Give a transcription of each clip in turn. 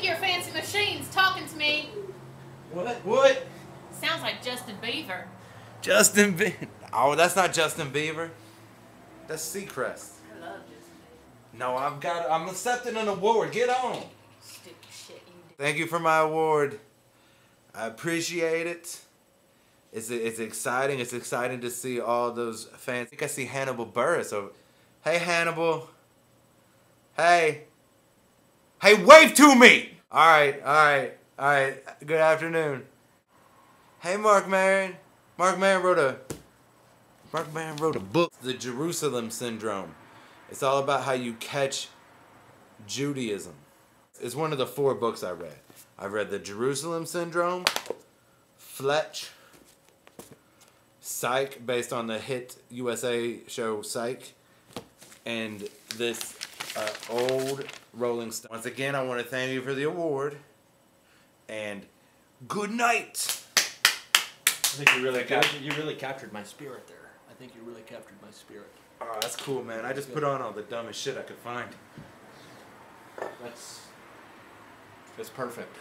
think your fancy machine's talking to me. What? What? Sounds like Justin Beaver. Justin Bieber. Oh, that's not Justin Bieber. That's Seacrest. I love Justin Bieber. No, I've got. I'm accepting an award. Get on. Stupid shit you do. Thank you for my award. I appreciate it. It's it's exciting. It's exciting to see all those fans. I think I see Hannibal Buress. Over. Hey Hannibal. Hey. Hey, wave to me. All right, all right, all right. Good afternoon. Hey, Marc Maron. Marc Maron wrote a. Marc Maron wrote a book, The Jerusalem Syndrome. It's all about how you catch Judaism. It's one of the four books I read. I read The Jerusalem Syndrome, Fletch, Psych, based on the hit USA show Psych, and this uh, old Rolling Stone. Once again, I want to thank you for the award, and good night. I think you really captured, you really captured my spirit there. I think you really captured my spirit. Oh, that's cool, man. I just put on all the dumbest shit I could find. That's that's perfect.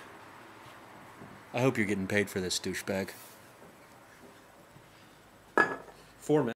I hope you're getting paid for this douchebag. Four minutes.